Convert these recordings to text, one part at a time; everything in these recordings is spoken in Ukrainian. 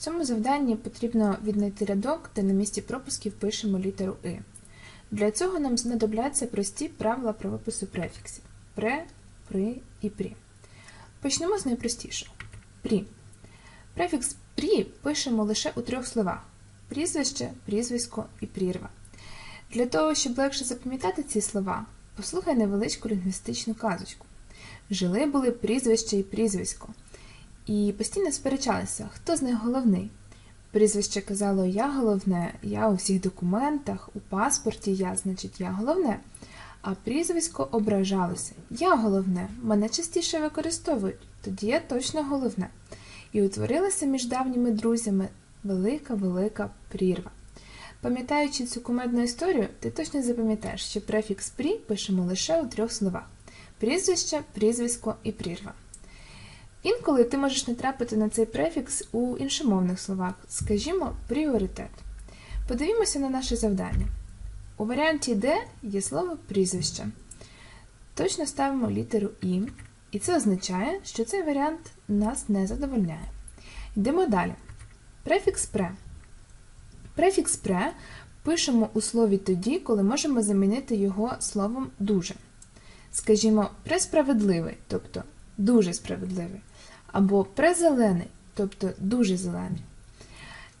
цьому завданні потрібно віднайти рядок, де на місці пропусків пишемо літеру «и». Для цього нам знадобляться прості правила правопису префіксів пре, при і прі. Почнемо з найпростішого. Прі. Префікс прі пишемо лише у трьох словах: прізвище, прізвисько і прірва. Для того, щоб легше запам'ятати ці слова, послухай невеличку лінгвістичну казочку. Жили були прізвище і прізвисько. І постійно сперечалися, хто з них головний. Прізвище казало Я головне, я у всіх документах, у паспорті я, значить, я головне. А прізвисько ображалося Я головне, мене частіше використовують, тоді я точно головне. І утворилася між давніми друзями велика-велика прірва. Пам'ятаючи цю кумедну історію, ти точно запам'ятаєш, що префікс прі пишемо лише у трьох словах: прізвище, прізвисько і прірва. Інколи ти можеш натрапити на цей префікс у іншомовних словах, скажімо, пріоритет. Подивімося на наше завдання. У варіанті Д є слово прізвище. Точно ставимо літеру І, і це означає, що цей варіант нас не задовольняє. Йдемо далі. Префікс пре. Префікс пре пишемо у слові тоді, коли можемо замінити його словом дуже. Скажімо, пресправедливий, тобто дуже справедливий, або презелений, тобто дуже зелений.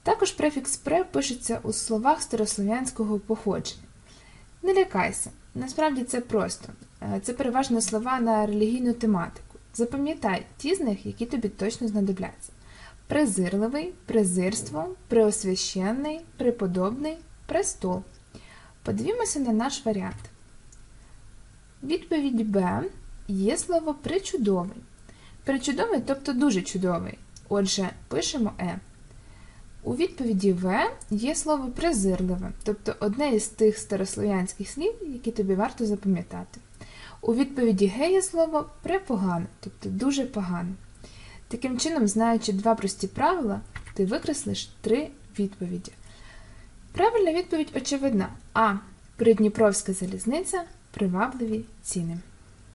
Також префікс пре пишеться у словах старослов'янського походження. Не лякайся, насправді це просто. Е, Це переважно слова на релігійну тематику. Запам'ятай ті з них, які тобі точно знадобляться. Презирливий, презирство, преосвященний, преподобний, престол. Подивімося на наш варіант. Відповідь Б є слово причудовий. Причудовий, тобто дуже чудовий. Отже, пишемо Е. У відповіді В є слово презирливе, тобто одне із тих старослов'янських слів, які тобі варто запам'ятати. У відповіді Г є слово препогане, тобто дуже погане. Таким чином, знаючи два прості правила, ти викреслиш три відповіді. Правильна відповідь очевидна. А. Придніпровська залізниця привабливі ціни.